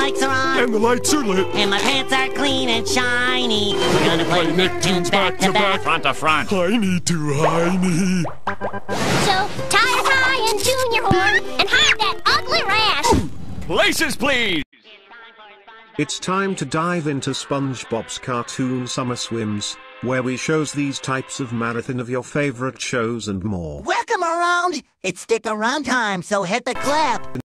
lights are on. And the lights are lit. And my pants are clean and shiny. We're gonna play Nicktoons back to back. Front to front. I need to hiney. So, tie tire high and junior your horn and hide that ugly rash. Places, please. It's time to dive into SpongeBob's cartoon summer swims, where we shows these types of marathon of your favorite shows and more. Welcome around. It's stick around time, so hit the clap.